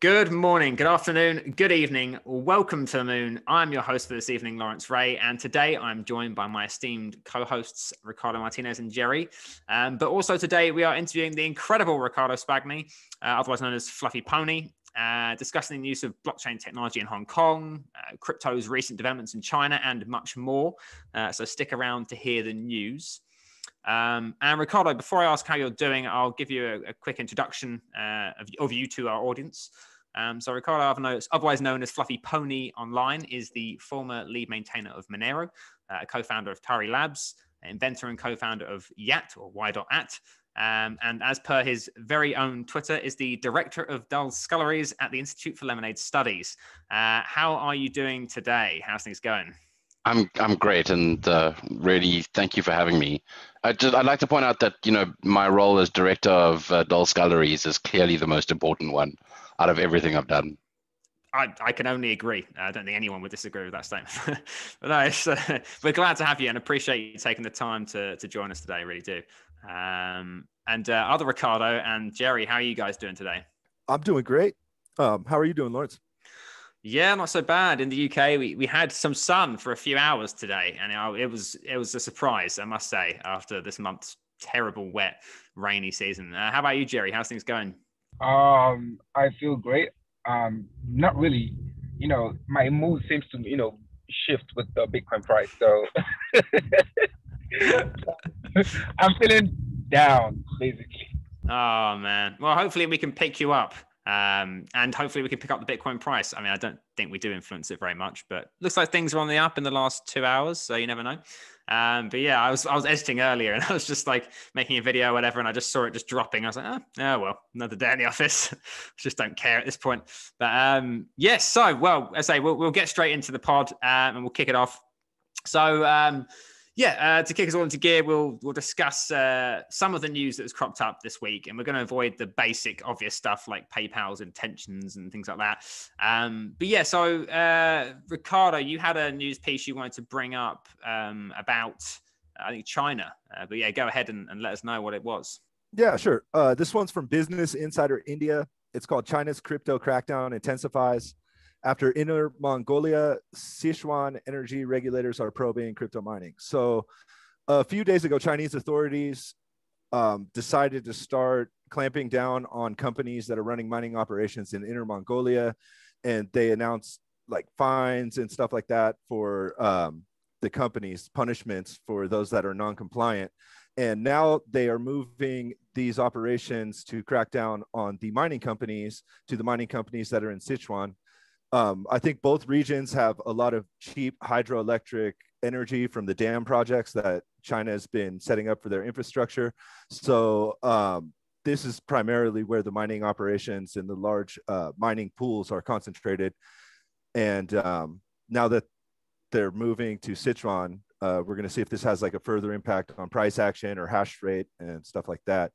Good morning, good afternoon, good evening. Welcome to the moon. I'm your host for this evening, Lawrence Ray, and today I'm joined by my esteemed co hosts, Ricardo Martinez and Jerry. Um, but also today we are interviewing the incredible Riccardo Spagni, uh, otherwise known as Fluffy Pony, uh, discussing the use of blockchain technology in Hong Kong, uh, crypto's recent developments in China, and much more. Uh, so stick around to hear the news. Um, and Ricardo, before I ask how you're doing, I'll give you a, a quick introduction uh, of, of, you to our audience. Um, so Ricardo Avanos, otherwise known as Fluffy Pony online, is the former lead maintainer of Monero, uh, co-founder of Tari Labs, inventor and co-founder of Yat or Y.at, um, and as per his very own Twitter, is the director of Dull Sculleries at the Institute for Lemonade Studies. Uh, how are you doing today? How's things going? I'm I'm great, and uh, really thank you for having me. I just, I'd like to point out that you know my role as director of uh, Dull Sculleries is clearly the most important one out of everything I've done. I, I can only agree. I don't think anyone would disagree with that statement. but no, uh, we're glad to have you and appreciate you taking the time to, to join us today. Really do. Um, and uh, other Ricardo and Jerry, how are you guys doing today? I'm doing great. Um, how are you doing, Lawrence? Yeah, not so bad. In the UK, we, we had some sun for a few hours today, and it, it was it was a surprise, I must say, after this month's terrible, wet, rainy season. Uh, how about you, Jerry? How's things going? Um, I feel great. Um, not really. You know, my mood seems to you know shift with the Bitcoin price. So I'm feeling down, basically. Oh man. Well, hopefully we can pick you up. Um, and hopefully we can pick up the Bitcoin price. I mean, I don't think we do influence it very much, but looks like things are on the up in the last two hours, so you never know. Um, but yeah, I was I was editing earlier and I was just like making a video whatever, and I just saw it just dropping. I was like, oh, oh well, another day in the office. just don't care at this point. But um, yes, so well, I say we'll, we'll get straight into the pod um, and we'll kick it off. So um, yeah, uh, to kick us all into gear, we'll we'll discuss uh, some of the news that has cropped up this week, and we're going to avoid the basic, obvious stuff like PayPal's intentions and things like that. Um, but yeah, so uh, Ricardo, you had a news piece you wanted to bring up um, about, I think China. Uh, but yeah, go ahead and, and, let us know what it was. Yeah, sure. Uh, this one's from Business Insider India. It's called China's crypto crackdown intensifies. After Inner Mongolia, Sichuan energy regulators are probing crypto mining. So, a few days ago, Chinese authorities um, decided to start clamping down on companies that are running mining operations in Inner Mongolia, and they announced like fines and stuff like that for um, the companies, punishments for those that are non-compliant. And now they are moving these operations to crack down on the mining companies to the mining companies that are in Sichuan um, I think both regions have a lot of cheap hydroelectric energy from the dam projects that China has been setting up for their infrastructure. So um, this is primarily where the mining operations and the large uh, mining pools are concentrated. And um, now that they're moving to Sichuan, uh, we're going to see if this has like a further impact on price action or hash rate and stuff like that.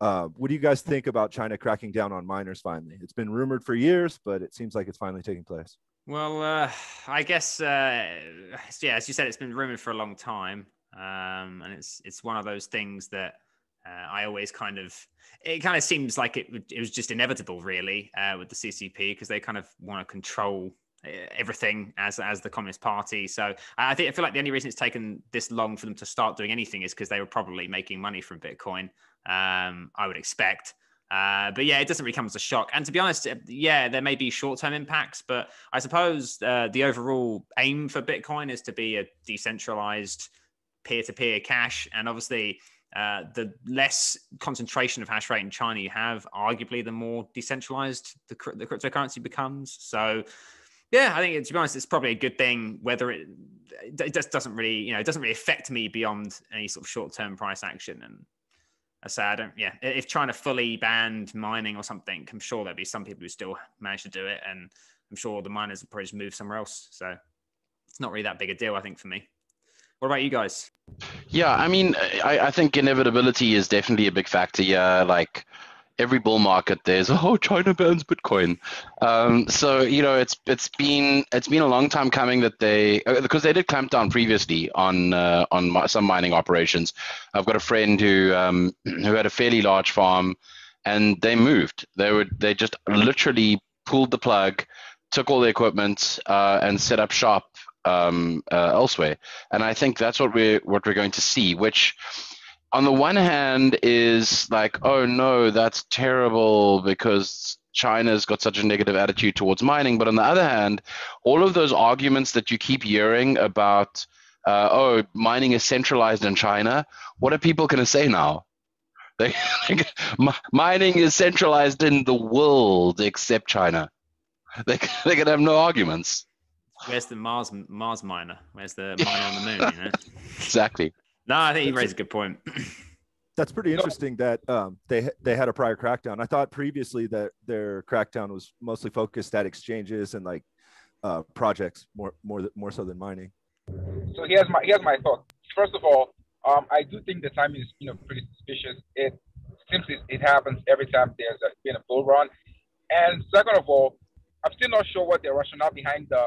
Uh, what do you guys think about China cracking down on miners finally? It's been rumored for years, but it seems like it's finally taking place. Well, uh, I guess, uh, yeah, as you said, it's been rumored for a long time, um, and it's it's one of those things that uh, I always kind of it kind of seems like it it was just inevitable, really, uh, with the CCP because they kind of want to control uh, everything as as the Communist Party. So I think I feel like the only reason it's taken this long for them to start doing anything is because they were probably making money from Bitcoin um, I would expect. Uh, but yeah, it doesn't really come as a shock. And to be honest, yeah, there may be short term impacts, but I suppose uh, the overall aim for Bitcoin is to be a decentralized peer to peer cash. And obviously, uh, the less concentration of hash rate in China you have, arguably, the more decentralized the, the cryptocurrency becomes. So, yeah, I think to be honest, it's probably a good thing. Whether it it just doesn't really, you know, it doesn't really affect me beyond any sort of short term price action. And I say I don't. Yeah, if China fully banned mining or something, I'm sure there'd be some people who still manage to do it, and I'm sure the miners would probably just move somewhere else. So it's not really that big a deal, I think, for me. What about you guys? Yeah, I mean, I, I think inevitability is definitely a big factor. Yeah, like every bull market there's oh China bans Bitcoin. Um, so you know it's it's been it's been a long time coming that they uh, because they did clamp down previously on uh, on some mining operations. I've got a friend who um, who had a fairly large farm, and they moved. They would they just literally pulled the plug, took all the equipment, uh, and set up shop um, uh, elsewhere. And I think that's what we're what we're going to see, which on the one hand is like, oh no, that's terrible because China's got such a negative attitude towards mining. But on the other hand, all of those arguments that you keep hearing about, uh, oh, mining is centralized in China, what are people going to say now? They, mining is centralized in the world except China. They, they're going to have no arguments. Where's the Mars Mars miner? Where's the miner on the moon? You know? exactly. No, I think you raised a good point. That's pretty interesting that um, they they had a prior crackdown. I thought previously that their crackdown was mostly focused at exchanges and like uh, projects more more more so than mining. So here's my here's my thought. First of all, um, I do think the timing is you know pretty suspicious. It seems it, it happens every time there's a, been a bull run. And second of all, I'm still not sure what the rationale behind the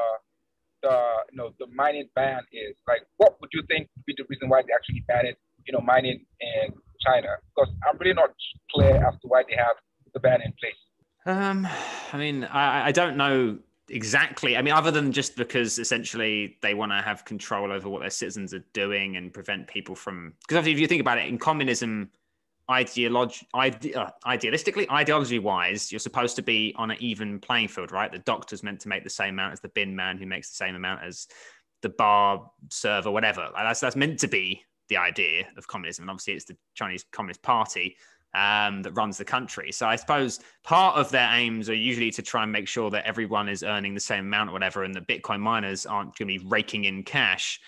the you know the mining ban is. Like, what would you think would be the reason why they actually banned you know mining in China? Because I'm really not clear as to why they have the ban in place. Um, I mean, I, I don't know exactly. I mean, other than just because essentially they want to have control over what their citizens are doing and prevent people from. Because if you think about it, in communism, ideolog- ide- uh, idealistically, ideology wise, you're supposed to be on an even playing field, right? The doctor's meant to make the same amount as the bin man, who makes the same amount as the bar server, whatever. Like that's that's meant to be the idea of communism, and obviously it's the Chinese Communist Party um, that runs the country. So I suppose part of their aims are usually to try and make sure that everyone is earning the same amount or whatever, and that Bitcoin miners aren't going to be raking in cash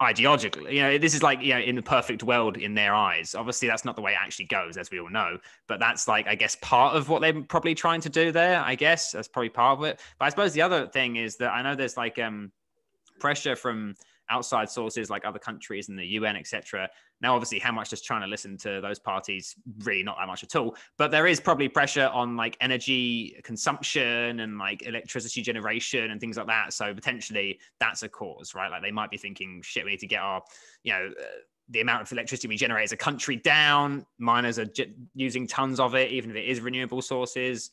ideologically. You know, this is like, you know, in the perfect world in their eyes. Obviously, that's not the way it actually goes, as we all know. But that's like, I guess, part of what they're probably trying to do there. I guess that's probably part of it. But I suppose the other thing is that I know there's like um pressure from outside sources like other countries and the UN, etc. Now, obviously, how much does China listen to those parties? Really, not that much at all. But there is probably pressure on like energy consumption and like electricity generation and things like that. So potentially, that's a cause, right? Like they might be thinking, shit, we need to get our, you know. Uh, the amount of electricity we generate as a country down. Miners are j- using tons of it, even if it is renewable sources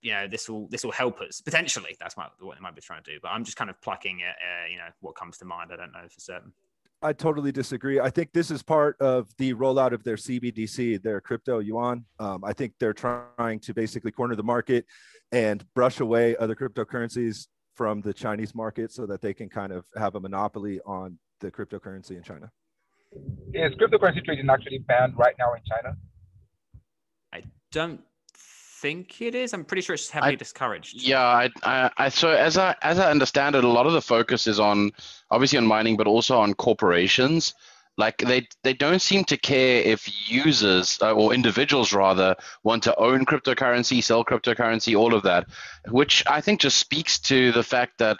you know this will this will help us potentially. That's what, what they might be trying to do but i'm just kind of plucking at uh, you know what comes to mind i don't know for certain. I totally disagree. I think this is part of the rollout of their cbdc their crypto yuan. Um, i think they're trying to basically corner the market and brush away other cryptocurrencies from the chinese market so that they can kind of have a monopoly on the cryptocurrency in china. Is cryptocurrency trading actually banned right now in china? I don't think it is. I'm pretty sure it's heavily I, discouraged. Yeah, I, I, I, so as I as I understand it, a lot of the focus is on obviously on mining, but also on corporations. Like they they don't seem to care if users uh, or individuals rather want to own cryptocurrency, sell cryptocurrency, all of that, which I think just speaks to the fact that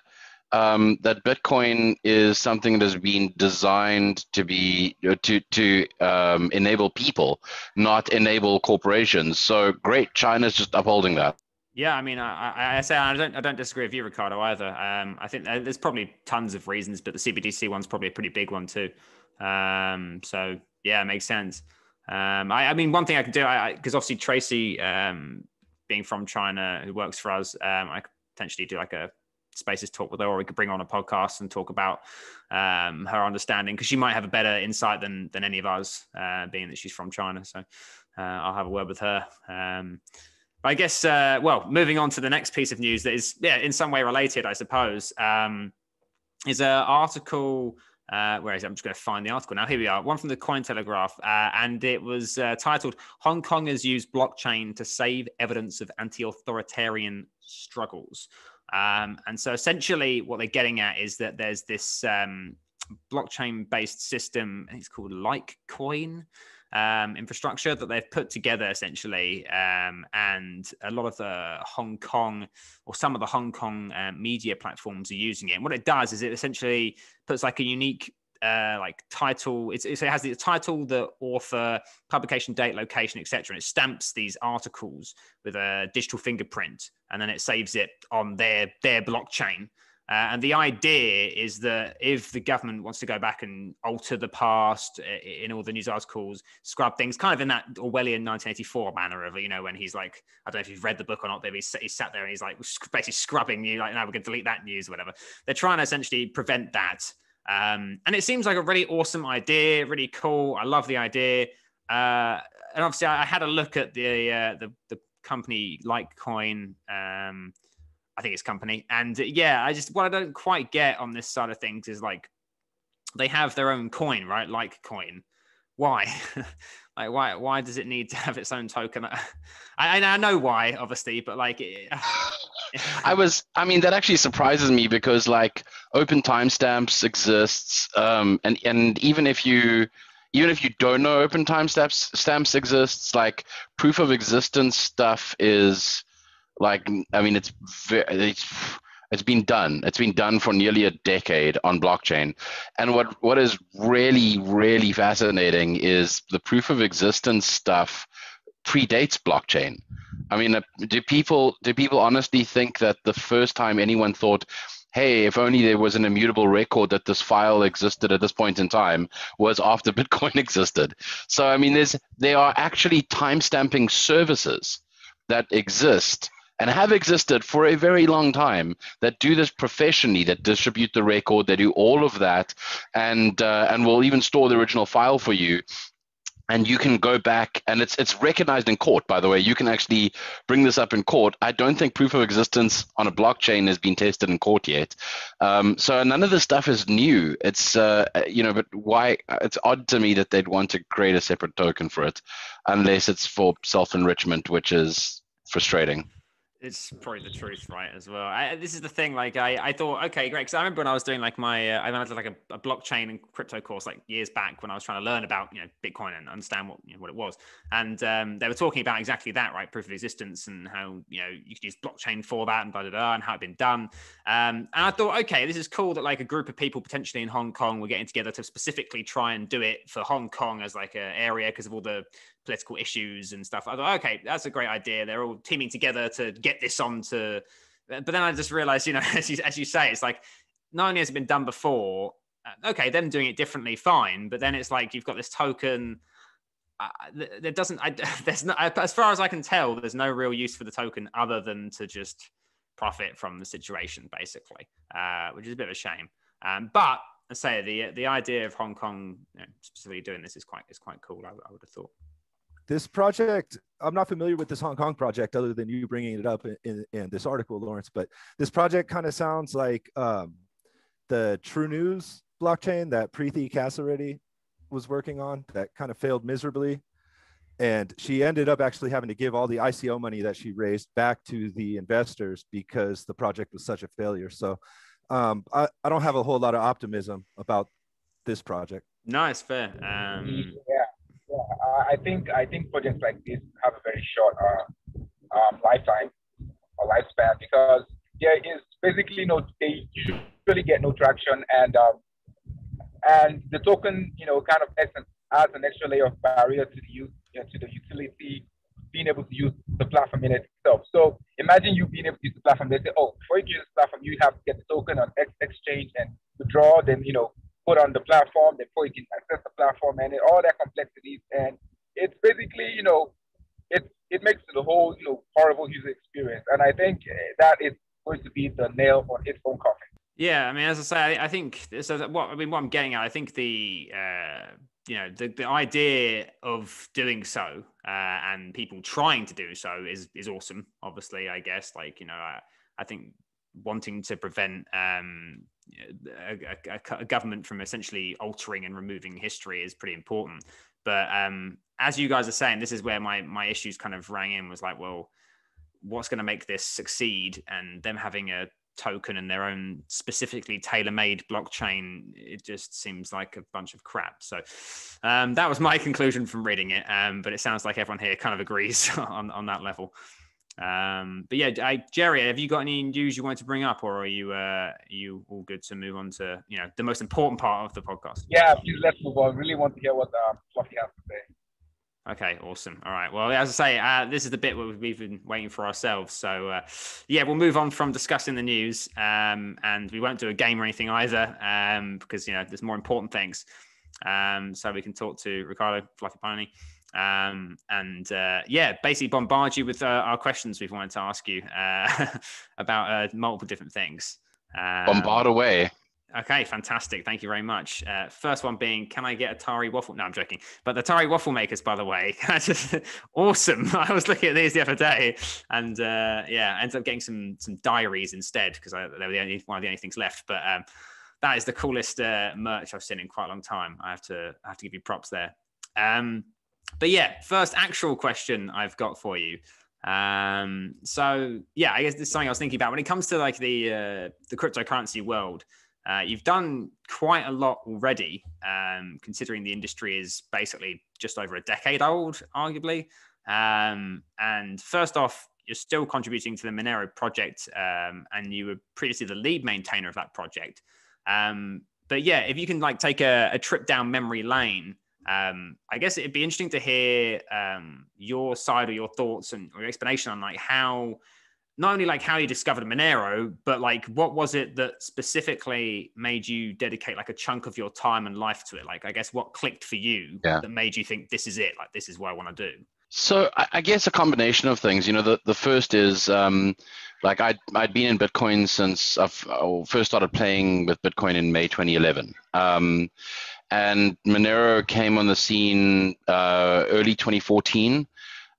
um, that Bitcoin is something that has been designed to be to to um, enable people, not enable corporations. So great, China's just upholding that. Yeah, I mean, I, I, say I don't, I don't disagree with you, Ricardo, either. Um, I think there's probably tons of reasons, but the CBDC one's probably a pretty big one too. Um, so yeah, it makes sense. Um, I, I, mean, one thing I can do, because obviously Tracy, um, being from China, who works for us, um, I could potentially do like a spaces talk with her, or we could bring her on a podcast and talk about um, her understanding because she might have a better insight than than any of us, uh, being that she's from China. So uh, I'll have a word with her. Um, I guess, uh, well, moving on to the next piece of news that is, yeah, in some way related, I suppose, um, is an article. Uh, where is it? I'm just going to find the article now. Here we are. One from the Cointelegraph, uh, and it was uh, titled "Hong Kongers use blockchain to save evidence of anti-authoritarian struggles." Um, and so essentially, what they're getting at is that there's this um, blockchain based system, it's called Likecoin. Um, infrastructure that they've put together essentially, um, and a lot of the Hong Kong or some of the Hong Kong uh, media platforms are using it. And what it does is it essentially puts like a unique uh, like title. It's, it has the title, the author, publication date, location, etc. And it stamps these articles with a digital fingerprint, and then it saves it on their their blockchain. Uh, and the idea is that if the government wants to go back and alter the past uh, in all the news articles, scrub things, kind of in that Orwellian 1984 manner of, you know, when he's like, I don't know if you've read the book or not, but he's, he's sat there and he's like basically scrubbing you, like, now we're going to delete that news or whatever. They're trying to essentially prevent that. Um, and it seems like a really awesome idea, really cool. I love the idea. Uh, and obviously, I, I, had a look at the uh, the, the company Likecoin. Um, I think it's company. And yeah, I just what I don't quite get on this side of things is like they have their own coin, right? Like coin. Why? like why why does it need to have its own token? I, I know why, obviously, but like I was I mean that actually surprises me because like open timestamps exists. Um and and even if you even if you don't know open timestamps stamps exists, like proof of existence stuff is like, I mean, it's it's it's been done. It's been done for nearly a decade on blockchain. And what what is really really fascinating is the proof of existence stuff predates blockchain. I mean, uh, do people do people honestly think that the first time anyone thought, hey, if only there was an immutable record that this file existed at this point in time was after Bitcoin existed. So I mean, there's there are actually timestamping services that exist and have existed for a very long time that do this professionally, that distribute the record, they do all of that, and uh, and will even store the original file for you. And you can go back, and it's it's recognized in court. By the way, you can actually bring this up in court. I don't think proof of existence on a blockchain has been tested in court yet. Um, so none of this stuff is new. It's uh, you know, but why? It's odd to me that they'd want to create a separate token for it, unless it's for self enrichment, which is frustrating it's probably the truth, right? As well. I, this is the thing. Like, I, I thought, okay, great. Because I remember when I was doing like my, uh, I to like a, a, blockchain and crypto course like years back when I was trying to learn about you know Bitcoin and understand what you know, what it was. And um, they were talking about exactly that, right? Proof of existence and how you know you could use blockchain for that and blah blah blah and how it had been done. Um, and I thought, okay, this is cool that like a group of people potentially in Hong Kong were getting together to specifically try and do it for Hong Kong as like an area because of all the political issues and stuff. I thought, okay, that's a great idea. They're all teaming together to get this on to. But then I just realized, you know, as you, as you say, it's like not only has it been done before, uh, okay, them doing it differently, fine. But then it's like you've got this token. Uh, there doesn't, I, there's as far as I can tell, there's no real use for the token other than to just profit from the situation, basically, uh, which is a bit of a shame. Um, but I say the the idea of Hong Kong you know, specifically doing this is quite is quite cool. I, I would have thought this project i'm not familiar with this hong kong project other than you bringing it up in, in, in this article lawrence but this project kind of sounds like um, the true news blockchain that preethi Kasireddy was working on that kind of failed miserably. And she ended up actually having to give all the ico money that she raised back to the investors because the project was such a failure. So um, I, I don't have a whole lot of optimism about this project. No it's fair. Um... I think I think projects like this have a very short uh, um, lifetime or lifespan because there is basically no they usually get no traction and um, and the token you know kind of adds an extra layer of barrier to the use you know, to the utility being able to use the platform in itself. So imagine you being able to use the platform. They say, oh, before you use the platform, you have to get the token on X exchange and withdraw. Then you know put on the platform before you can access the platform and all that complexities. And it's basically, you know, it it makes the whole, you know, horrible user experience. And I think that is going to be the nail on its own coffin. Yeah, I mean, as I say, I, I think so. What I mean, what I'm getting at, I think the uh, you know the, the idea of doing so uh, and people trying to do so is is awesome. Obviously, I guess like you know, I, I think wanting to prevent um, a, a, a, government from essentially altering and removing history is pretty important. But um, as you guys are saying, this is where my my issues kind of rang in. Was like, well, what's going to make this succeed? And them having a token and their own specifically tailor-made blockchain it just seems like a bunch of crap so um, that was my conclusion from reading it um, but it sounds like everyone here kind of agrees on, on that level um, but yeah, I, Jerry, have you got any news you wanted to bring up, or are you uh, are you all good to move on to you know the most important part of the podcast? Yeah, please let's move on. Really want to hear what um, Fluffy has to say. Okay, awesome. All right. Well, as I say, uh, this is the bit where we've been waiting for ourselves. So, uh, yeah, we'll move on from discussing the news, um, and we won't do a game or anything either, um, because you know there's more important things. Um, so we can talk to Ricardo Fluffy Pony, um, and uh, yeah, basically bombard you with uh, our questions we've wanted to ask you uh, about uh, multiple different things. Um, bombard away. Okay, fantastic. Thank you very much. Uh, first one being, can I get a Tari waffle? No, I'm joking. But the Atari waffle makers, by the way, just awesome. I was looking at these the other day, and uh, yeah, I ended up getting some some diaries instead because they were the only one of the only things left. But um, that is the coolest uh, merch I've seen in quite a long time. I have to I have to give you props there. Um, but yeah, first actual question I've got for you. Um, so yeah, I guess this is something I was thinking about when it comes to like the uh, the cryptocurrency world. Uh, you've done quite a lot already, um, considering the industry is basically just over a decade old, arguably. Um, and first off, you're still contributing to the Monero project, um, and you were previously the lead maintainer of that project. Um, but yeah, if you can like take a, a trip down memory lane, um, I guess it'd be interesting to hear um, your side or your thoughts and or your explanation on like how not only like how you discovered Monero, but like what was it that specifically made you dedicate like a chunk of your time and life to it? Like, I guess what clicked for you yeah. that made you think this is it? Like, this is what I want to do. So I guess a combination of things. You know, the, the first is um, like I'd, I'd been in Bitcoin since I first started playing with Bitcoin in May 2011. Um, and Monero came on the scene uh, early 2014.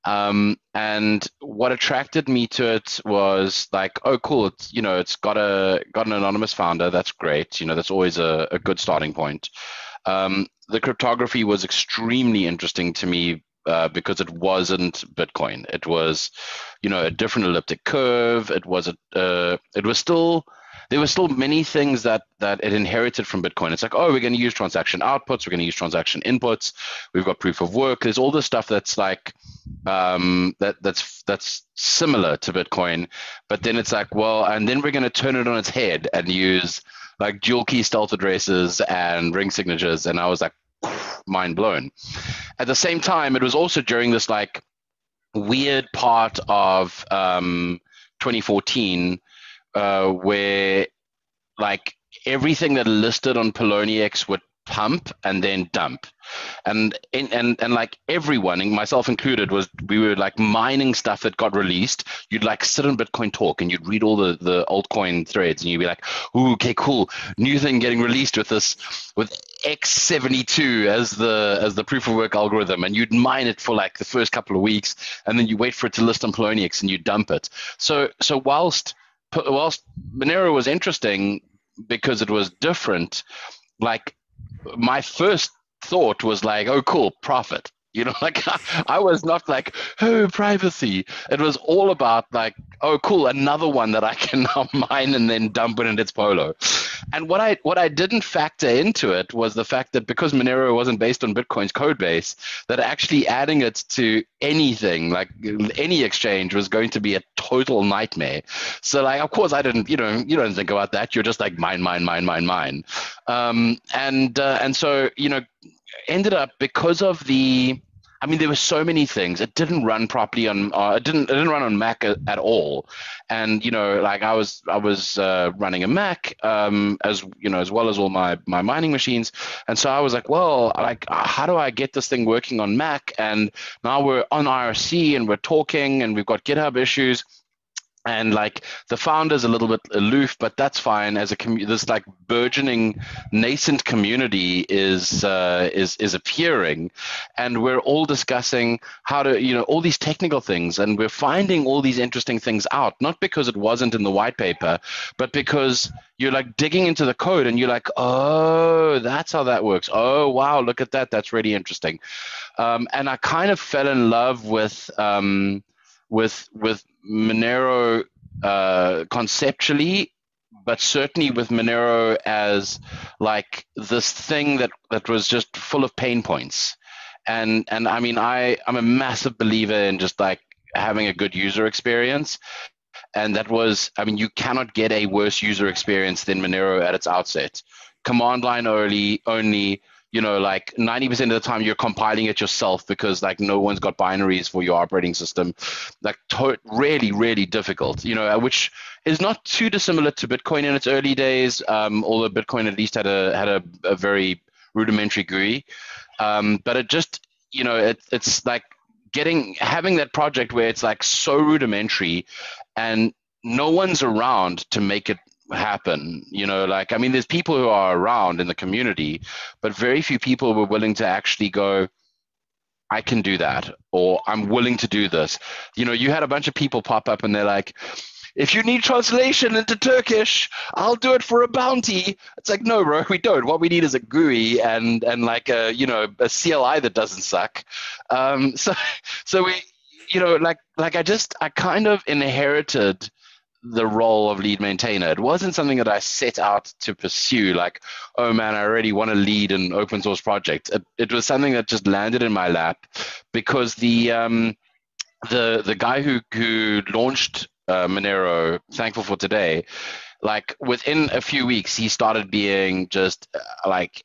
Um, and what attracted me to it was like, oh, cool, it's you know, it's got a got an anonymous founder. That's great. You know, that's always a, a good starting point. Um, the cryptography was extremely interesting to me uh, because it wasn't Bitcoin. It was, you know, a different elliptic curve. It was a, uh, it was still there were still many things that that it inherited from Bitcoin. It's like, oh, we're going to use transaction outputs, we're going to use transaction inputs. We've got proof of work. There's all this stuff that's like um, that that's that's similar to Bitcoin, but then it's like, well, and then we're going to turn it on its head and use like dual key stealth addresses and ring signatures. And I was like, mind blown. At the same time, it was also during this like weird part of um, 2014 uh, where like everything that listed on Poloniex would pump and then dump. And and and, and like everyone myself included was we were like mining stuff that got released. You'd like sit on bitcoin talk and you'd read all the the altcoin threads and you'd be like Ooh, okay cool. New thing getting released with this with x72 as the as the proof of work algorithm. And you'd mine it for like the first couple of weeks and then you wait for it to list on poloniex and you dump it. So so whilst whilst Monero was interesting because it was different, like my first thought was like, oh, cool, profit. You know, like I was not like, oh, privacy. It was all about like, oh, cool, another one that I can now mine and then dump it in its polo. And what I what I didn't factor into it was the fact that because Monero wasn't based on Bitcoin's code base, that actually adding it to anything like any exchange was going to be a total nightmare. So like, of course, I didn't. You know, you don't think about that. You're just like mine, mine, mine, mine, mine. Um, and uh, and so you know ended up because of the I mean, there were so many things. It didn't run properly on. Uh, it didn't. It didn't run on Mac at, at, all. And you know, like I was, I was uh, running a Mac um, as you know, as well as all my my mining machines. And so I was like, well, like, how do I get this thing working on Mac? And now we're on IRC and we're talking, and we've got GitHub issues and like the founder's a little bit aloof but that's fine. As a community this like burgeoning nascent community is uh, is is appearing and we're all discussing how to you know all these technical things and we're finding all these interesting things out not because it wasn't in the white paper but because you're like digging into the code and you're like oh that's how that works. Oh wow look at that. That's really interesting. Um, and i kind of fell in love with um, with with Monero uh, conceptually, but certainly with Monero as like this thing that that was just full of pain points. And and I mean I I'm a massive believer in just like having a good user experience. And that was I mean you cannot get a worse user experience than Monero at its outset. Command line only only you know like 90% of the time you're compiling it yourself because like no one's got binaries for your operating system. Like to- really really difficult you know which is not too dissimilar to bitcoin in its early days um, although bitcoin at least had a had a, a very rudimentary GUI um, but it just you know it, it's like getting having that project where it's like so rudimentary and no one's around to make it happen you know like i mean there's people who are around in the community but very few people were willing to actually go i can do that or i'm willing to do this you know you had a bunch of people pop up and they're like if you need translation into Turkish, I'll do it for a bounty. It's like, no, bro, we don't. What we need is a GUI and and like a you know a CLI that doesn't suck. Um, so so we you know like like I just I kind of inherited the role of lead maintainer. It wasn't something that I set out to pursue, like, oh man, I already want to lead an open source project. It, it was something that just landed in my lap because the um, the the guy who who launched uh, Monero, thankful for today, like within a few weeks, he started being just uh, like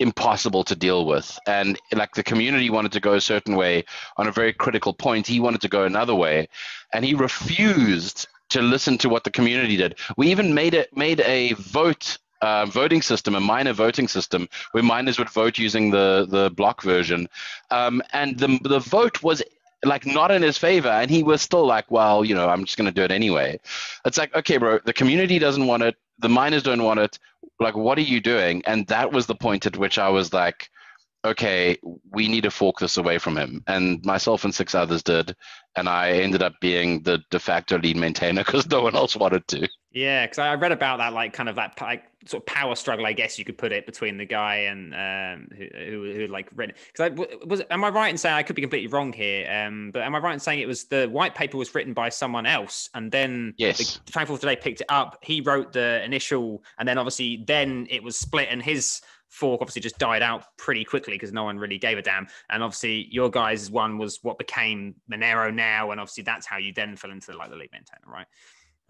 impossible to deal with and like the community wanted to go a certain way on a very critical point he wanted to go another way and he refused to listen to what the community did. We even made it made a vote uh, voting system, a miner voting system, where miners would vote using the the block version, um, and the the vote was like not in his favor, and he was still like, well, you know, I'm just gonna do it anyway. It's like, okay, bro, the community doesn't want it, the miners don't want it. Like, what are you doing? And that was the point at which I was like, okay, we need to fork this away from him. And myself and six others did. And I ended up being the de facto lead maintainer because no one else wanted to. Yeah, because I read about that, like kind of that like sort of power struggle, I guess you could put it between the guy and um, who, who, who like written. Because I was, am I right in saying I could be completely wrong here? Um, but am I right in saying it was the white paper was written by someone else, and then yes, the Thankful today picked it up. He wrote the initial, and then obviously then it was split, and his fork obviously just died out pretty quickly because no one really gave a damn. And obviously your guys' one was what became Monero now, and obviously that's how you then fell into like the lead maintainer, right?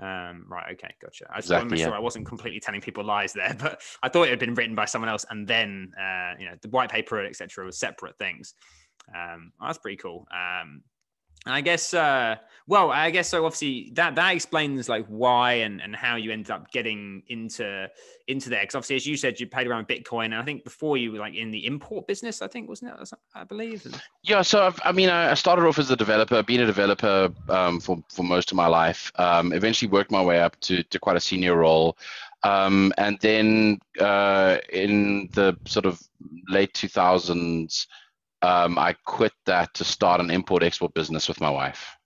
Um, right, okay, gotcha. I just exactly, want to make yeah. sure I wasn't completely telling people lies there, but I thought it had been written by someone else, and then uh, you know the white paper, etc., was separate things. Um, that's pretty cool. Um, I guess, uh, well, I guess so. Obviously, that that explains like why and, and how you ended up getting into into there. Because obviously, as you said, you played around Bitcoin, and I think before you were like in the import business. I think wasn't it? I believe. Yeah. So I've, i mean, I started off as a developer, being a developer um, for for most of my life. Um, eventually, worked my way up to to quite a senior role. Um, and then uh, in the sort of late 2000s, um, I quit that to start an import export business with my wife.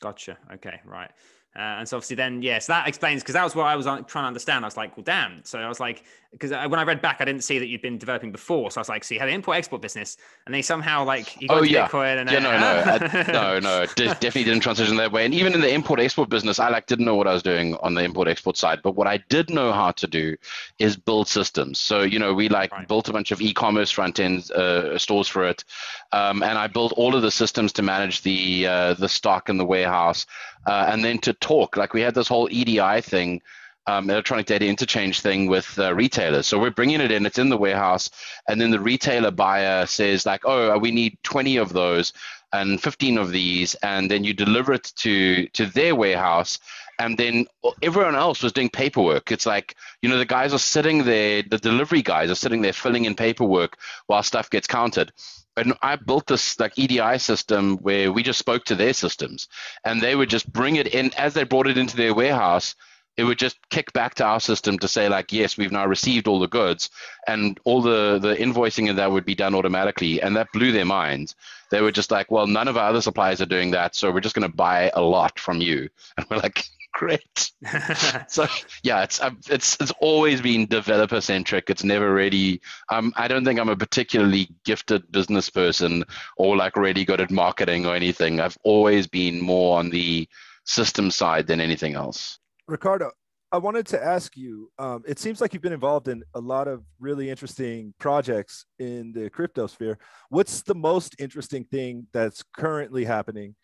Gotcha. Okay. Right. Uh, and so obviously then, yes, yeah, so that explains because that was what I was uh, trying to understand. I was like, well, damn. So I was like, because when I read back, I didn't see that you'd been developing before. So I was like, so you had an import export business, and they somehow like you got oh, yeah. Bitcoin and yeah, no, no, no, no, definitely didn't transition that way. And even in the import export business, I like didn't know what I was doing on the import export side. But what I did know how to do is build systems. So you know, we like right. built a bunch of e-commerce front end uh, stores for it, um, and I built all of the systems to manage the uh, the stock in the warehouse, uh, and then to talk. Like we had this whole EDI thing um, electronic data interchange thing with uh, retailers. So we're bringing it in, it's in the warehouse, and then the retailer buyer says like, oh, we need 20 of those and 15 of these, and then you deliver it to to their warehouse. And then everyone else was doing paperwork. It's like, you know, the guys are sitting there, the delivery guys are sitting there filling in paperwork while stuff gets counted and I built this like EDI system where we just spoke to their systems and they would just bring it in as they brought it into their warehouse it would just kick back to our system to say like yes we've now received all the goods and all the the invoicing of that would be done automatically and that blew their minds. They were just like well none of our other suppliers are doing that so we're just going to buy a lot from you. And we're like great. So yeah it's it's it's always been developer centric it's never really um, i don't think i'm a particularly gifted business person or like really good at marketing or anything. I've always been more on the system side than anything else Ricardo, I wanted to ask you. Um, it seems like you've been involved in a lot of really interesting projects in the crypto sphere. What's the most interesting thing that's currently happening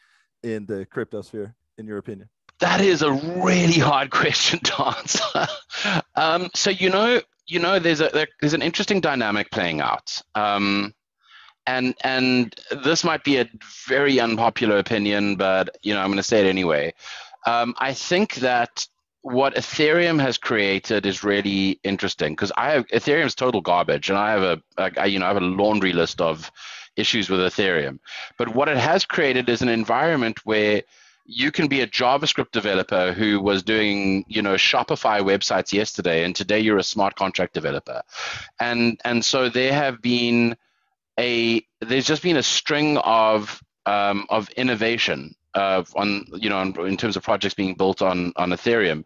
in the crypto sphere, in your opinion? That is a really hard question to answer. um, so you know, you know, there's a there's an interesting dynamic playing out. Um, and and this might be a very unpopular opinion, but you know, I'm going to say it anyway. Um, I think that what Ethereum has created is really interesting because I have Ethereum's total garbage, and I have a, you know I have a laundry list of issues with Ethereum. But what it has created is an environment where you can be a JavaScript developer who was doing, you know, Shopify websites yesterday, and today you're a smart contract developer, and and so there have been a there's just been a string of um, of innovation uh, on you know in terms of projects being built on on Ethereum,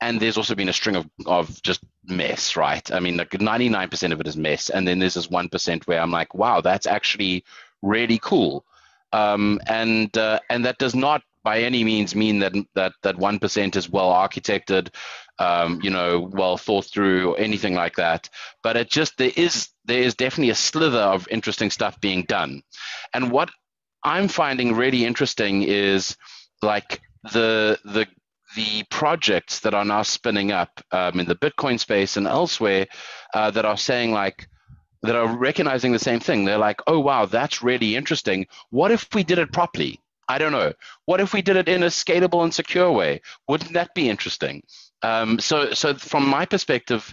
and there's also been a string of of just mess, right? I mean, like 99% of it is mess, and then there's this one percent where I'm like, wow, that's actually really cool, um, and uh, and that does not by any means mean that that that one percent is well architected, um, you know, well thought through or anything like that. But it just there is there is definitely a slither of interesting stuff being done, and what I'm finding really interesting is like the the the projects that are now spinning up um, in the Bitcoin space and elsewhere uh, that are saying like that are recognizing the same thing. They're like, oh wow, that's really interesting. What if we did it properly? I don't know. What if we did it in a scalable and secure way? Wouldn't that be interesting? Um, so, so from my perspective,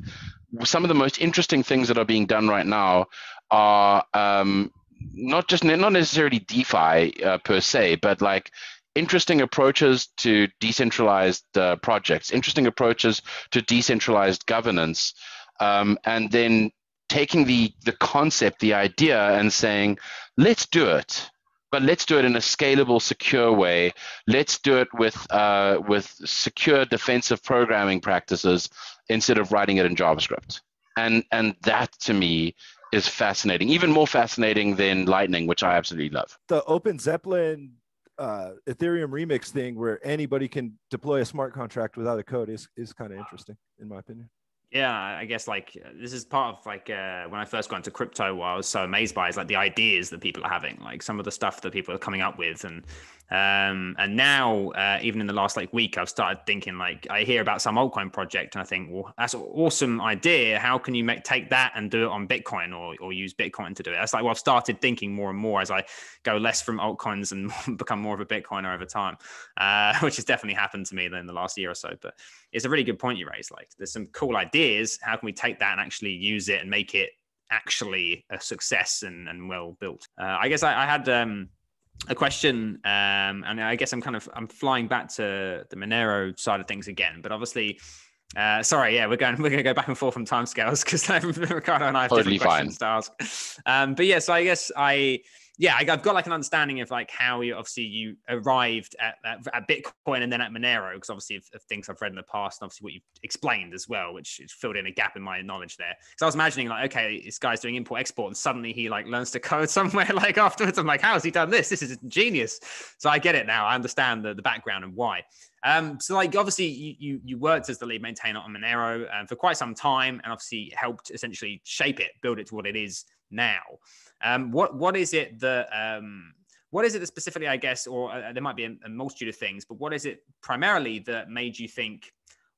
some of the most interesting things that are being done right now are um, not just not necessarily DeFi uh, per se, but like interesting approaches to decentralized uh, projects, interesting approaches to decentralized governance, um, and then taking the the concept, the idea, and saying, let's do it but let's do it in a scalable, secure way. Let's do it with uh, with secure defensive programming practices instead of writing it in JavaScript. And and that to me is fascinating, even more fascinating than Lightning, which I absolutely love. The Open Zeppelin uh, Ethereum remix thing, where anybody can deploy a smart contract without a code, is is kind of interesting, in my opinion yeah i guess like this is part of like uh, when i first got into crypto what i was so amazed by is like the ideas that people are having like some of the stuff that people are coming up with and um, and now, uh, even in the last like week, I've started thinking like I hear about some altcoin project, and I think, well, that's an awesome idea. How can you make take that and do it on Bitcoin or or use Bitcoin to do it? That's like well, I've started thinking more and more as I go less from altcoins and become more of a Bitcoiner over time, uh, which has definitely happened to me in the last year or so. But it's a really good point you raised. Like, there's some cool ideas. How can we take that and actually use it and make it actually a success and, and well built? Uh, I guess I, I had. Um, a question, um, and I guess I'm kind of I'm flying back to the Monero side of things again, but obviously. Uh, sorry, yeah, we're going. We're going to go back and forth from timescales because Ricardo and I have totally different questions fine. to ask. Um, but yeah, so I guess I yeah, I, have got like an understanding of like how you obviously you arrived at, at, at Bitcoin and then at Monero because obviously of, of, things I've read in the past and obviously what you've explained as well, which filled in a gap in my knowledge there. Because I was imagining like, okay, this guy's doing import export and suddenly he like learns to code somewhere like afterwards. I'm like, how has he done this? This is genius. So I get it now. I understand the, the background and why. Um, so like obviously you, you, you worked as the lead maintainer on Monero um, for quite some time and obviously helped essentially shape it, build it to what it is now. Um, what what is it that um, what is it that specifically, I guess, or uh, there might be a, a, multitude of things, but what is it primarily that made you think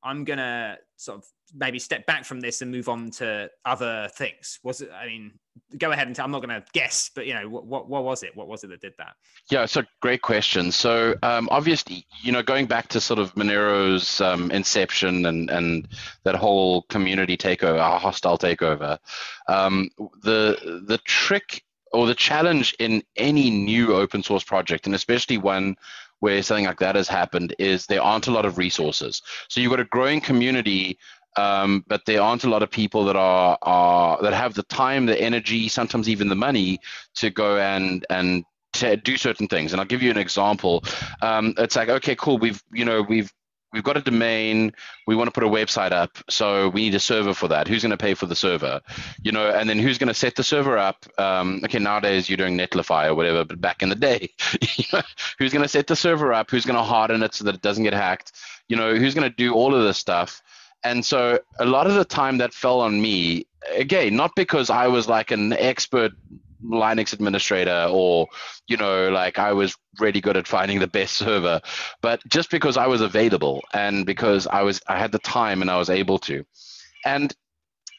I'm gonna sort of maybe step back from this and move on to other things? Was it? I mean, go ahead and tell. I'm not gonna guess, but you know, what what, what was it? What was it that did that? Yeah, so great question. So um, obviously, you know, going back to sort of Monero's um, inception and and that whole community takeover, hostile takeover, um, the the trick or the challenge in any new open source project, and especially one where something like that has happened is there aren't a lot of resources. So you've got a growing community, um, but there aren't a lot of people that are, are that have the time, the energy, sometimes even the money to go and and to do certain things. And I'll give you an example. Um, it's like, okay, cool. We've you know we've we've got a domain we want to put a website up so we need a server for that. Who's going to pay for the server? You know and then who's going to set the server up? Um, okay nowadays you're doing netlify or whatever but back in the day who's going to set the server up? Who's going to harden it so that it doesn't get hacked? You know who's going to do all of this stuff? And so a lot of the time that fell on me again not because i was like an expert Linux administrator or, you know, like I was really good at finding the best server, but just because I was available and because I was, I had the time and I was able to. And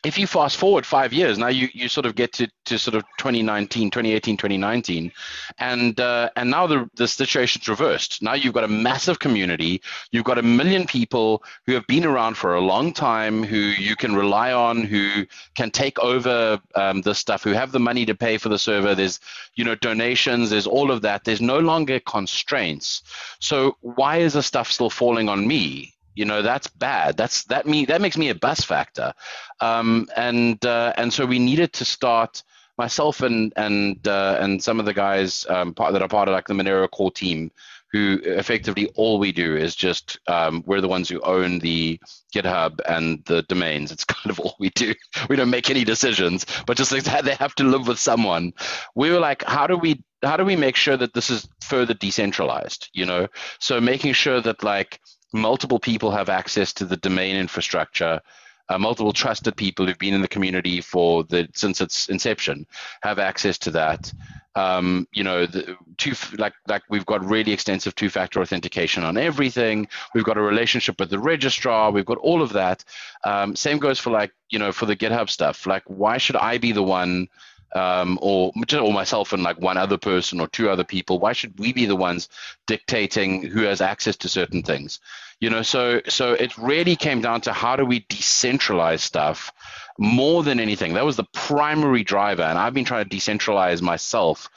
if you fast forward five years, now you, you sort of get to, to sort of 2019, 2018, 2019, and uh, and now the, the situation's reversed. Now you've got a massive community. You've got a million people who have been around for a long time, who you can rely on, who can take over um, this stuff, who have the money to pay for the server. There's you know donations. There's all of that. There's no longer constraints. So why is the stuff still falling on me? You know that's bad that's that me that makes me a bus factor um, and uh, and so we needed to start myself and and uh, and some of the guys um, part, that are part of like the Monero core team who effectively all we do is just um, we're the ones who own the GitHub and the domains. It's kind of all we do. We don't make any decisions, but just like that, they have to live with someone. We were like, how do we how do we make sure that this is further decentralized? You know, so making sure that like multiple people have access to the domain infrastructure. Uh, multiple trusted people who've been in the community for the since its inception have access to that. Um, you know, the two like like we've got really extensive two-factor authentication on everything. We've got a relationship with the registrar. We've got all of that. Um, same goes for like you know for the GitHub stuff. Like, why should I be the one? Um, or or myself and like one other person or two other people. Why should we be the ones dictating who has access to certain things? you know so so it really came down to how do we decentralize stuff more than anything that was the primary driver and i've been trying to decentralize myself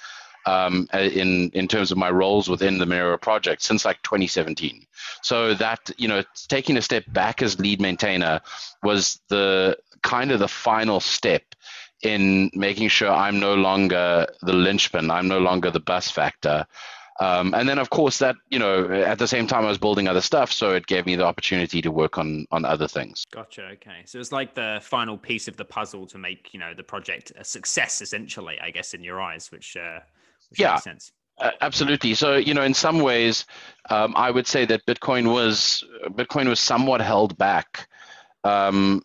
um, in in terms of my roles within the Monero project since like 2017 so that you know taking a step back as lead maintainer was the kind of the final step in making sure i'm no longer the linchpin i'm no longer the bus factor um, and then, of course, that you know, at the same time, I was building other stuff, so it gave me the opportunity to work on on other things. Gotcha. Okay, so it's like the final piece of the puzzle to make you know the project a success, essentially, I guess, in your eyes, which, uh, which yeah. makes sense. Uh, absolutely. So you know, in some ways, um, I would say that Bitcoin was Bitcoin was somewhat held back um,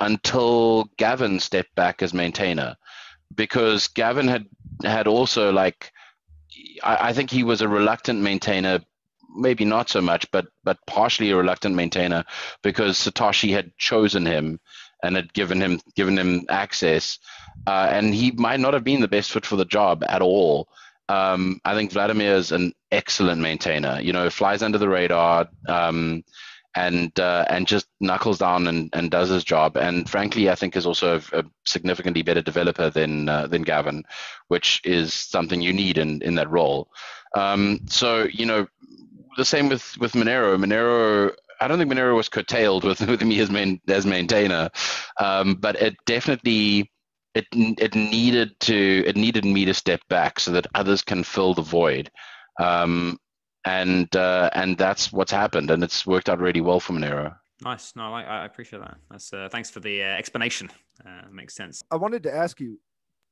until Gavin stepped back as maintainer, because Gavin had had also like I, I think he was a reluctant maintainer maybe not so much, but but partially a reluctant maintainer because Satoshi had chosen him and had given him given him access, uh, and he might not have been the best fit for the job at all. Um, I think Wladimir is an excellent maintainer. You know, flies under the radar. Um, and uh, and just knuckles down and, and does his job. And frankly, I think is also a, a significantly better developer than uh, than Gavin, which is something you need in in that role. Um, so you know, the same with with Monero. Monero. I don't think Monero was curtailed with, with me as main as maintainer, um, but it definitely it it needed to it needed me to step back so that others can fill the void. Um, and uh, and that's what's happened, and it's worked out really well for Monero. Nice. No, I, I appreciate that. That's uh, thanks for the uh, explanation. Uh, makes sense. I wanted to ask you,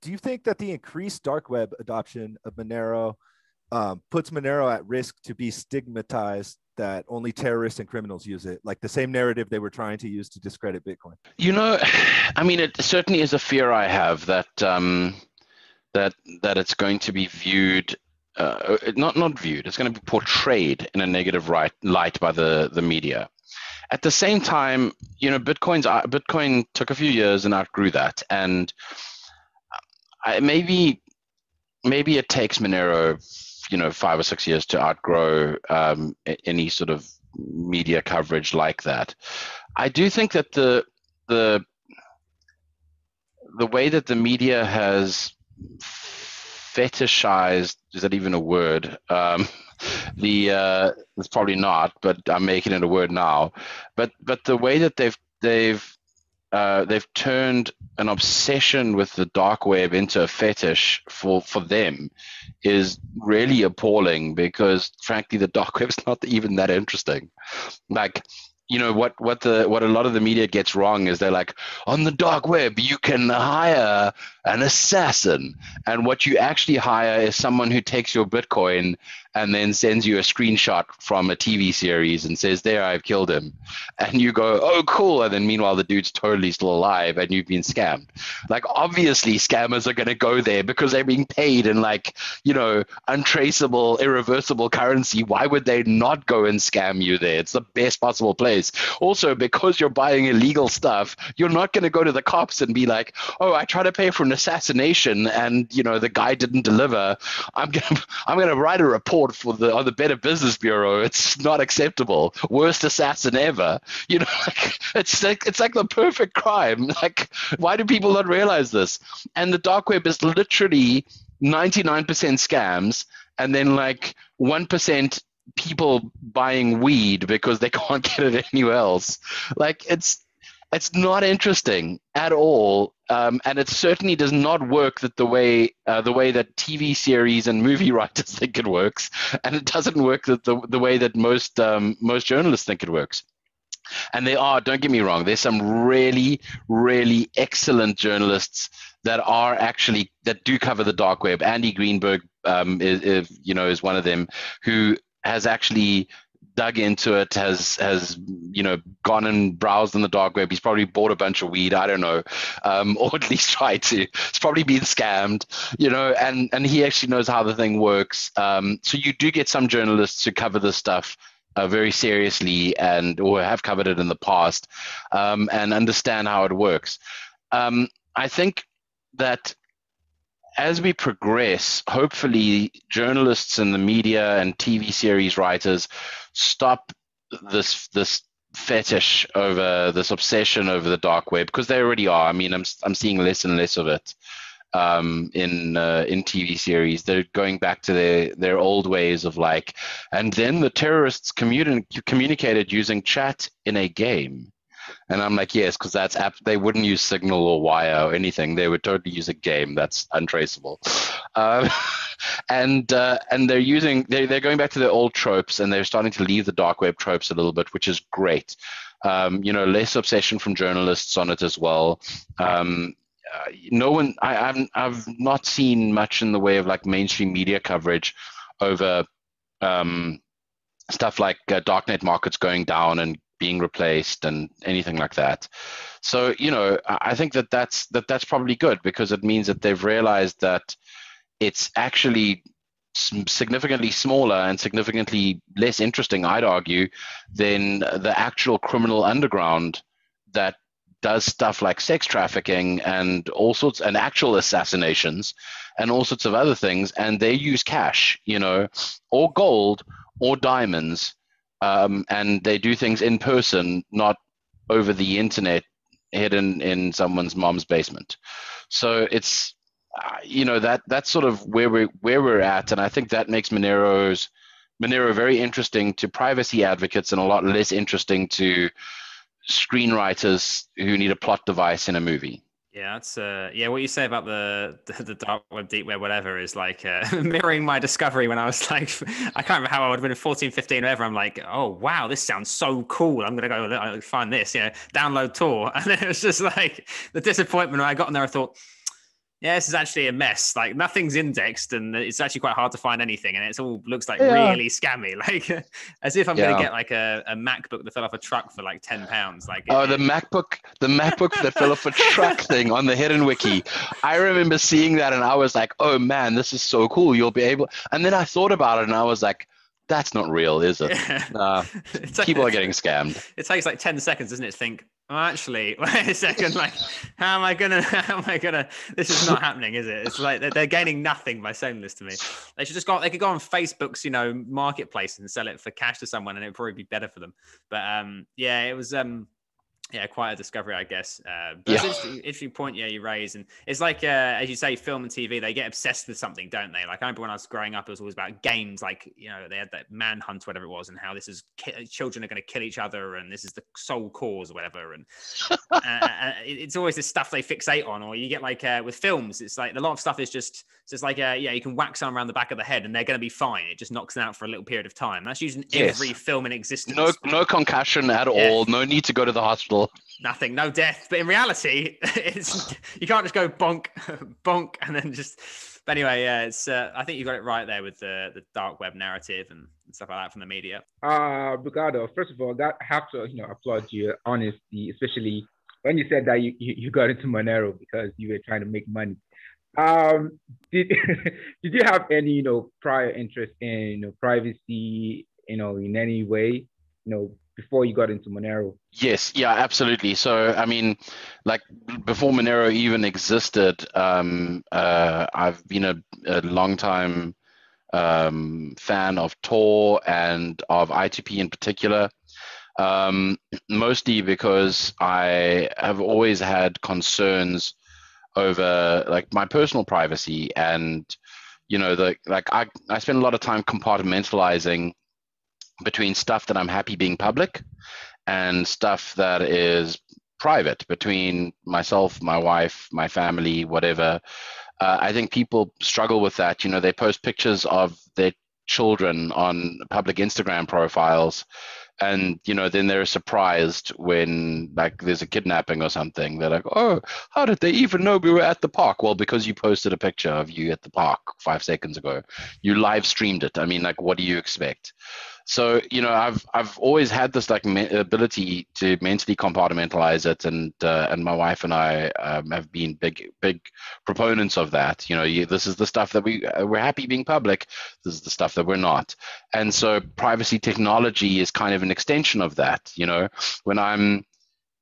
do you think that the increased dark web adoption of Monero um, puts Monero at risk to be stigmatized that only terrorists and criminals use it, like the same narrative they were trying to use to discredit Bitcoin? You know, I mean, it certainly is a fear I have that um, that that it's going to be viewed uh, not not viewed. It's going to be portrayed in a negative right, light by the the media. At the same time, you know, Bitcoin's uh, Bitcoin took a few years and outgrew that, and I, maybe maybe it takes Monero, you know, five or six years to outgrow um, any sort of media coverage like that. I do think that the the the way that the media has fetishized is that even a word? Um, the uh, it's probably not but i'm making it a word now. But but the way that they've they've uh, they've turned an obsession with the dark web into a fetish for, for them is really appalling because frankly the dark web's not even that interesting. Like you know what what the what a lot of the media gets wrong is they're like on the dark web you can hire an assassin. And what you actually hire is someone who takes your bitcoin and then sends you a screenshot from a TV series and says, There, I've killed him. And you go, Oh, cool. And then meanwhile, the dude's totally still alive and you've been scammed. Like, obviously, scammers are going to go there because they're being paid in, like, you know, untraceable, irreversible currency. Why would they not go and scam you there? It's the best possible place. Also, because you're buying illegal stuff, you're not going to go to the cops and be like, Oh, I tried to pay for an assassination and, you know, the guy didn't deliver. I'm going to, I'm going to write a report for the, on the Better Business Bureau. It's not acceptable. Worst assassin ever. You know, like, it's like, it's like the perfect crime. Like, why do people not realize this? And the dark web is literally 99% scams and then like 1% people buying weed because they can't get it anywhere else. Like it's it's not interesting at all, um, and it certainly does not work that the way uh, the way that TV series and movie writers think it works, and it doesn't work that the the way that most um, most journalists think it works. And there are, don't get me wrong, there's some really, really excellent journalists that are actually that do cover the dark web. Andy Greenberg, um, is, is, you know, is one of them who has actually dug into it, has has you know gone and browsed in the dark web. He's probably bought a bunch of weed. I don't know, um, or at least tried to. He's probably been scammed, you know, and and he actually knows how the thing works. Um, so you do get some journalists who cover this stuff. Uh, very seriously and or have covered it in the past um, and understand how it works. Um, I think that as we progress, hopefully journalists and the media and TV series writers stop this this fetish over this obsession over the dark web because they already are. I mean, I'm I'm seeing less and less of it um, in uh, in TV series. They're going back to their their old ways of like, and then the terrorists communi- communicated using chat in a game. And I'm like, yes, because that's app. They wouldn't use Signal or Wire or anything. They would totally use a game that's untraceable. Um, and uh, and they're using they're, they're going back to the old tropes and they're starting to leave the dark web tropes a little bit, which is great. Um, you know, less obsession from journalists on it as well. Um, uh, no one, I, I've I've not seen much in the way of like mainstream media coverage over um, stuff like uh, darknet markets going down and being replaced and anything like that. So you know, I think that that's that that's probably good because it means that they've realized that it's actually significantly smaller and significantly less interesting, I'd argue, than the actual criminal underground that does stuff like sex trafficking and all sorts and actual assassinations and all sorts of other things and they use cash you know or gold or diamonds um, and they do things in person, not over the internet, hidden in someone's mom's basement. So it's uh, you know that that's sort of where we where we're at, and I think that makes Monero's Monero very interesting to privacy advocates and a lot less interesting to screenwriters who need a plot device in a movie. Yeah, that's uh, yeah. What you say about the the, the dark web, deep web, whatever, is like uh, mirroring my discovery when I was like, I can't remember how I would have been 14, 15, whatever. I'm like, oh wow, this sounds so cool. I'm gonna go find this. Yeah, download Tor, and then it was just like the disappointment when I got in there. I thought, yeah, this is actually a mess. Like nothing's indexed, and it's actually quite hard to find anything, and it all looks like yeah. really scammy. Like as if I'm yeah. going to get like a, a MacBook that fell off a truck for like ten pounds. Like oh, it, the MacBook, the MacBook that fell off a truck thing on the Hidden Wiki. I remember seeing that, and I was like, oh man, this is so cool. You'll be able. And then I thought about it, and I was like that's not real, is it? Yeah. Nah, people are getting scammed. It takes like 10 seconds, doesn't it, to think, well, actually, wait a second, like, how am I gonna, how am I gonna, this is not happening, is it? It's like they're, they're, gaining nothing by saying this to me. They should just go, they could go on Facebook's, you know, marketplace and sell it for cash to someone and it'd probably be better for them. But um, yeah, it was, um, yeah, quite a discovery, I guess. Uh, but yeah. interesting, interesting, point, yeah, you raise, and it's like uh, as you say, film and TV, they get obsessed with something, don't they? Like I remember when I was growing up, it was always about games, like you know, they had that Manhunt, whatever it was, and how this is ki- children are going to kill each other, and this is the sole cause, or whatever. And uh, uh it's always this stuff they fixate on, or you get like uh, with films, it's like a lot of stuff is just it's like uh, yeah, you can whack someone around the back of the head, and they're going to be fine. It just knocks them out for a little period of time. That's using yes. every film in existence. No, no concussion at yeah. all. No need to go to the hospital hospital. Nothing, no death. But in reality, it's you can't just go bonk, bonk, and then just. But anyway, yeah, it's. Uh, I think you got it right there with the the dark web narrative and stuff like that from the media. Uh, Ricardo, first of all, that have to you know applaud your honesty, especially when you said that you, you, you got into Monero because you were trying to make money. Um, did did you have any you know prior interest in you know, privacy you know in any way you know before you got into Monero? Yes, yeah, absolutely. So, I mean, like before Monero even existed, um, uh, I've been a, a long time um, fan of Tor and of I2P in particular. Um, mostly because I have always had concerns over like my personal privacy and you know the like I, I spend a lot of time compartmentalizing between stuff that I'm happy being public and stuff that is private between myself, my wife, my family, whatever. Uh, I think people struggle with that. You know, they post pictures of their children on public Instagram profiles and you know then they're surprised when like there's a kidnapping or something. They're like oh how did they even know we were at the park? Well because you posted a picture of you at the park five seconds ago. You live streamed it. I mean like what do you expect so you know i've i've always had this like me- ability to mentally compartmentalize it and uh, and my wife and i um, have been big big proponents of that. You know you, this is the stuff that we uh, we're happy being public. This is the stuff that we're not. And so privacy technology is kind of an extension of that you know. When i'm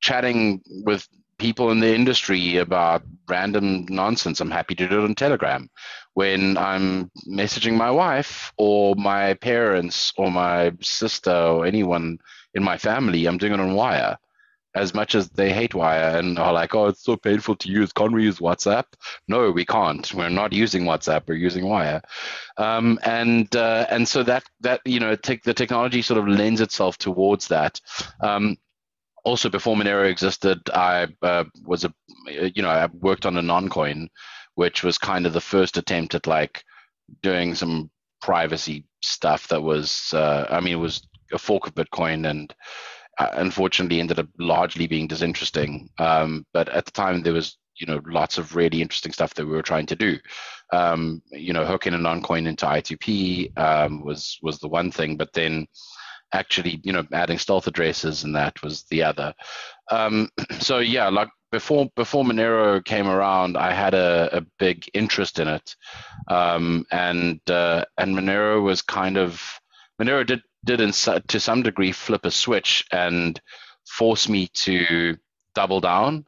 chatting with people in the industry about random nonsense i'm happy to do it on telegram when I'm messaging my wife or my parents or my sister or anyone in my family, I'm doing it on Wire. As much as they hate Wire and are like, oh, it's so painful to use, can't we use WhatsApp? No, we can't. We're not using WhatsApp. We're using Wire, um, and uh, and so that that you know, te- the technology sort of lends itself towards that. Um, also, before Monero existed, I uh, was a you know I worked on Anoncoin, which was kind of the first attempt at like doing some privacy stuff that was, uh, I mean, it was a fork of Bitcoin and uh, unfortunately ended up largely being disinteresting. Um, but at the time, there was, you know, lots of really interesting stuff that we were trying to do. Um, you know, hooking Anoncoin into I2P um, was was the one thing, but then actually, you know, adding stealth addresses and that was the other. Um, so yeah, like before before Monero came around, I had a, a big interest in it, um, and uh, and Monero was kind of Monero did did in, to some degree flip a switch and force me to double down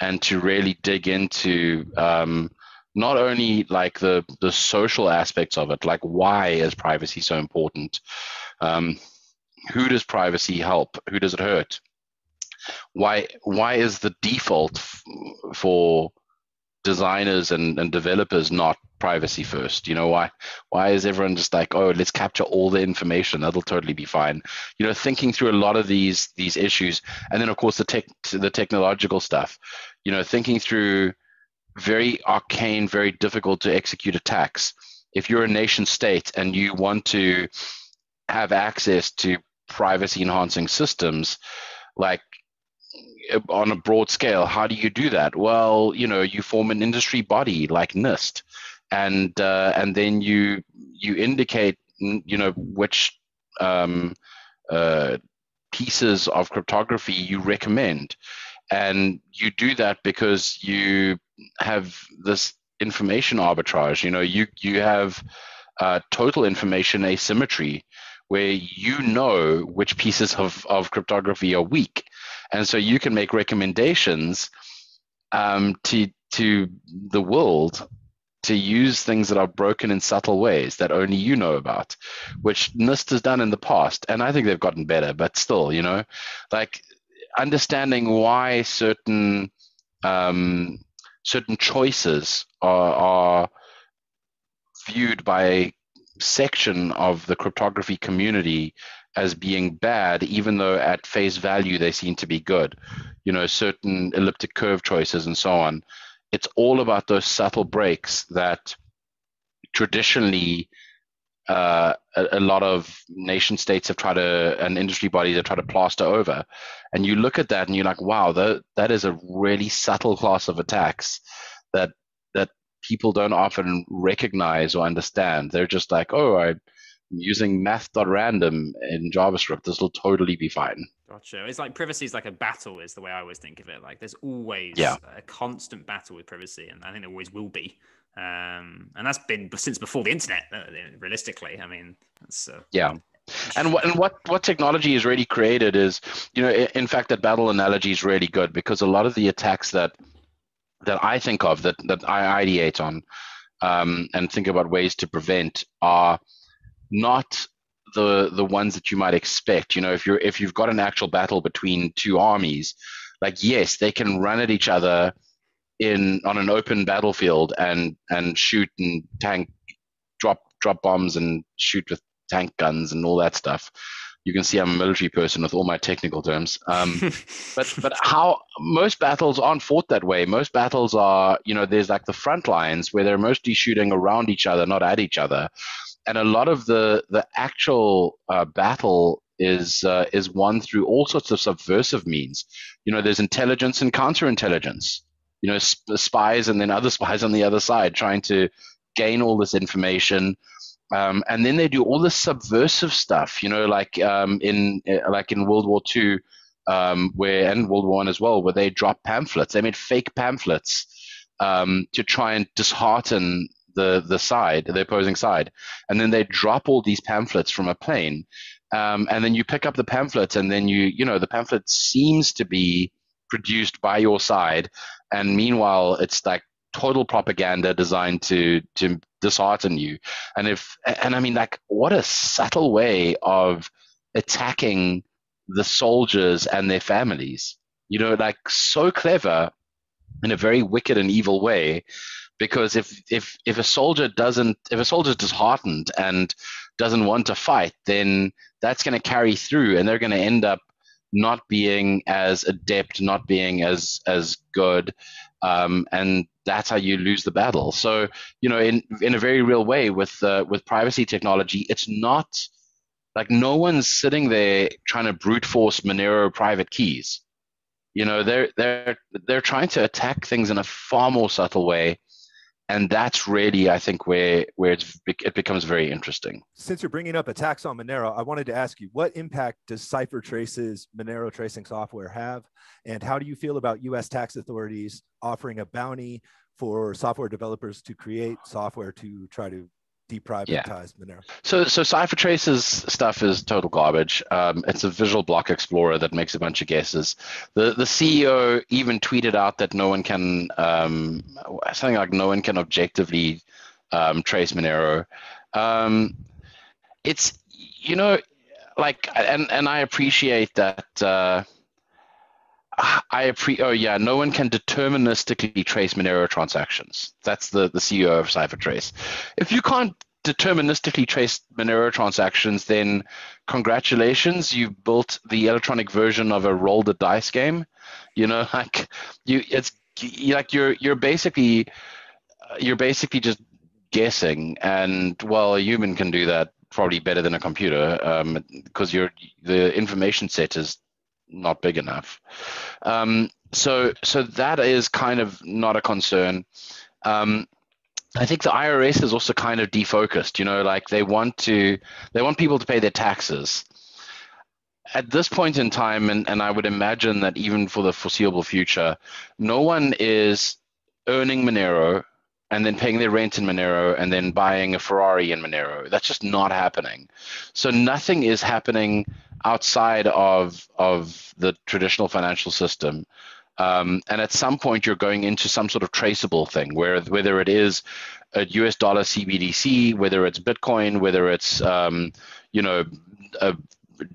and to really dig into um, not only like the the social aspects of it, like why is privacy so important? Um, who does privacy help? Who does it hurt? why why is the default f- for designers and, and developers not privacy first? You know why why is everyone just like oh let's capture all the information. That'll totally be fine. You know thinking through a lot of these these issues and then of course the tech the technological stuff. You know thinking through very arcane very difficult to execute attacks. If you're a nation state and you want to have access to privacy enhancing systems like on a broad scale, how do you do that? Well, you know, you form an industry body like NIST, and uh, and then you you indicate, you know, which um, uh, pieces of cryptography you recommend, and you do that because you have this information arbitrage. You know, you you have uh, total information asymmetry where you know which pieces of, of cryptography are weak and so you can make recommendations um, to to the world to use things that are broken in subtle ways that only you know about, which NIST has done in the past, and I think they've gotten better. But still, you know, like understanding why certain um, certain choices are, are viewed by section of the cryptography community as being bad, even though at face value they seem to be good. You know, certain elliptic curve choices and so on. It's all about those subtle breaks that traditionally uh, a, a, lot of nation states have tried to and industry bodies have tried to plaster over. And you look at that and you're like, wow, that that is a really subtle class of attacks that people don't often recognize or understand. They're just like, oh, I'm using math.random in JavaScript. This will totally be fine. Gotcha. It's like privacy is like a battle, is the way I always think of it. Like there's always yeah. a constant battle with privacy, and I think there always will be. Um, and that's been since before the internet. Uh, realistically, I mean, that's uh, yeah. And what and what what technology has really created is, you know, in fact, that battle analogy is really good because a lot of the attacks that that I think of that that I ideate on um, and think about ways to prevent are not the the ones that you might expect. You know, if you're if you've got an actual battle between two armies, like yes, they can run at each other in on an open battlefield and and shoot and tank drop drop bombs and shoot with tank guns and all that stuff. You can see I'm a military person with all my technical terms. Um, but but how most battles aren't fought that way. Most battles are you know there's like the front lines where they're mostly shooting around each other, not at each other and a lot of the the actual uh, battle is uh, is won through all sorts of subversive means. You know, there's intelligence and counterintelligence. You know, sp- spies and then other spies on the other side trying to gain all this information. Um, and then they do all this subversive stuff. You know, like um, in uh, like in World War II, um, where and World War One as well, where they dropped pamphlets. They made fake pamphlets um, to try and dishearten the the side, the opposing side, and then they drop all these pamphlets from a plane, um, and then you pick up the pamphlets, and then you you know the pamphlet seems to be produced by your side, and meanwhile it's like total propaganda designed to to dishearten you, and if and I mean like what a subtle way of attacking the soldiers and their families, you know, like so clever in a very wicked and evil way because if if if a soldier doesn't if a soldier is disheartened and doesn't want to fight then that's going to carry through and they're going to end up not being as adept not being as as good um, and that's how you lose the battle. So you know in in a very real way with uh, with privacy technology it's not like no one's sitting there trying to brute force monero private keys. You know they're they're they're trying to attack things in a far more subtle way and that's really i think where where it becomes very interesting. Since you're bringing up attacks on monero i wanted to ask you what impact does CipherTrace's monero tracing software have? And how do you feel about us tax authorities offering a bounty for software developers to create software to try to deprivatize yeah. Monero. So, so CipherTrace's stuff is total garbage. Um, it's a visual block explorer that makes a bunch of guesses. The the CEO even tweeted out that no one can um, something like no one can objectively um, trace Monero. Um, it's you know like and and I appreciate that. Uh, I appreciate. Oh yeah, no one can deterministically trace Monero transactions. That's the the CEO of CipherTrace. If you can't deterministically trace Monero transactions, then congratulations, you built the electronic version of a roll the dice game. You know, like you, it's like you're you're basically you're basically just guessing, and well, a human can do that probably better than a computer because um, your the information set is not big enough. Um, so so that is kind of not a concern. Um, I think the IRS is also kind of defocused. You know, like they want to they want people to pay their taxes. At this point in time, and, and I would imagine that even for the foreseeable future, no one is earning Monero and then paying their rent in Monero and then buying a Ferrari in Monero. That's just not happening. So nothing is happening outside of of the traditional financial system. Um, and at some point, you're going into some sort of traceable thing, where whether it is a US dollar CBDC, whether it's Bitcoin, whether it's um, you know a,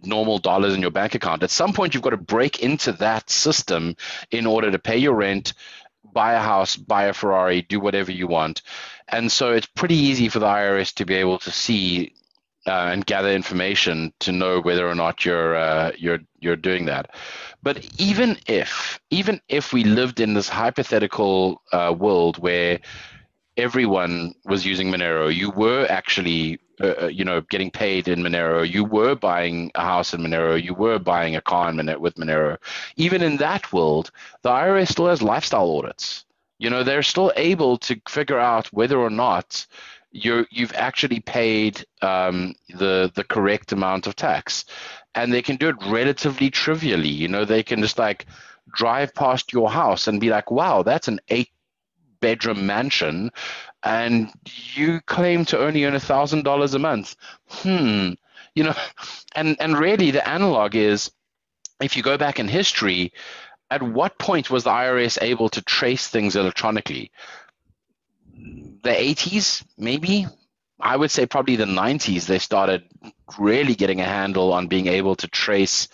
normal dollars in your bank account. At some point, you've got to break into that system in order to pay your rent, buy a house, buy a Ferrari, do whatever you want. And so it's pretty easy for the IRS to be able to see uh, and gather information to know whether or not you're uh, you're you're doing that. But even if even if we lived in this hypothetical uh, world where everyone was using Monero. You were actually, uh, uh, you know, getting paid in Monero. You were buying a house in Monero. You were buying a car in Monero, with Monero. Even in that world, the IRS still has lifestyle audits. You know, they're still able to figure out whether or not you you've actually paid um, the the correct amount of tax, and they can do it relatively trivially. You know, they can just like drive past your house and be like, "Wow, that's an eight bedroom mansion and you claim to only earn a thousand dollars a month. Hmm. You know and and really the analog is if you go back in history at what point was the irs able to trace things electronically? The 80s maybe? I would say probably the 90s they started really getting a handle on being able to trace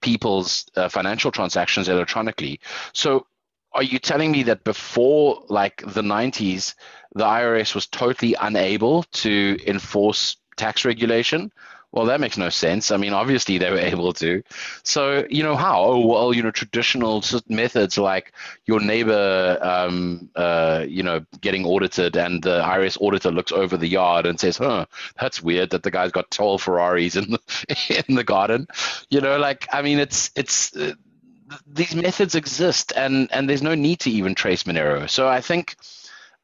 people's uh, financial transactions electronically. So are you telling me that before like the 90s the irs was totally unable to enforce tax regulation? Well that makes no sense. I mean obviously they were able to. So you know how? Oh well you know traditional methods like your neighbor um, uh, you know getting audited and the irs auditor looks over the yard and says huh that's weird that the guy's got tall ferraris in the in the garden. You know like i mean it's it's uh, these methods exist, and and there's no need to even trace Monero. So I think.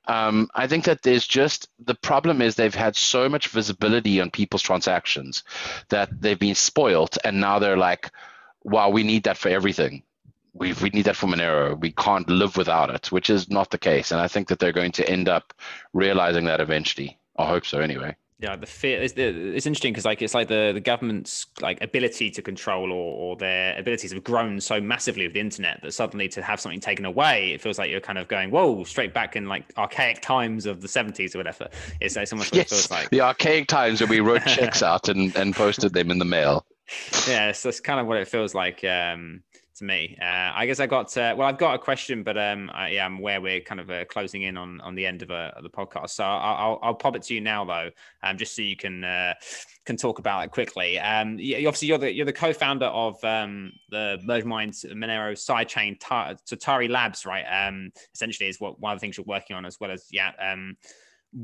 Um, I think that there's just the problem is they've had so much visibility on people's transactions that they've been spoilt, and now they're like, "Wow, we need that for everything. We we need that for Monero. We can't live without it," which is not the case. And I think that they're going to end up realizing that eventually. I hope so, anyway yeah the fear it's, it's interesting because like it's like the the government's like ability to control or, or their abilities have grown so massively with the internet that suddenly to have something taken away it feels like you're kind of going whoa straight back in like archaic times of the 70s or whatever. It's, it's almost yes, it feels like the archaic times where we wrote checks out and, and posted them in the mail. Yeah so that's kind of what it feels like um to me. Uh, I guess I got uh, well. I've got a question, but um, I, yeah, I'm aware we're kind of uh, closing in on on the end of, uh, of the podcast. So I'll, I'll, pop it to you now, though, um, just so you can uh, can talk about it quickly. Um, you, obviously you're the you're the co-founder of um, the merge mined Monero sidechain Tari Labs, right? Um, essentially, is what one of the things you're working on, as well as yeah. Um,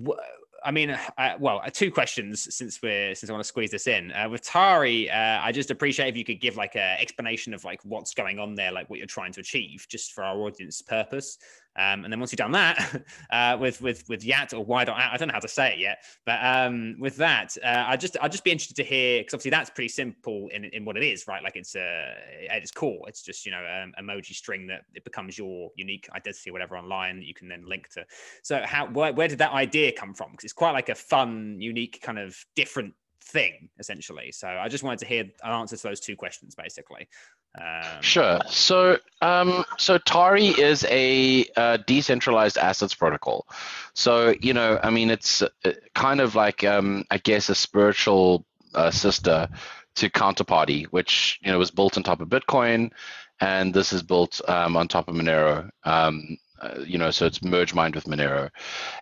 wh- I mean, uh, well, uh, two questions since we're since I want to squeeze this in. Uh, with Tari, uh, I just appreciate if you could give like an explanation of like what's going on there, like what you're trying to achieve, just for our audience purpose. Um, and then once you've done that uh, with with with Yat or why don't I don't know how to say it yet, but um, with that, uh, I just I'd just be interested to hear because obviously that's pretty simple in, in what it is, right? Like it's uh, at its core, it's just you know um, emoji string that it becomes your unique identity or whatever online that you can then link to. So how where did that idea come from? Because it's quite like a fun, unique kind of different thing essentially. So I just wanted to hear an answer to those two questions basically. Um, sure. So, um, so Tari is a decentralized assets protocol. So, you know, I mean, it's uh, kind of like, um, I guess, a spiritual uh, sister to Counterparty, which you know was built on top of Bitcoin, and this is built um, on top of Monero. Uh, you know, so it's merge mined with Monero,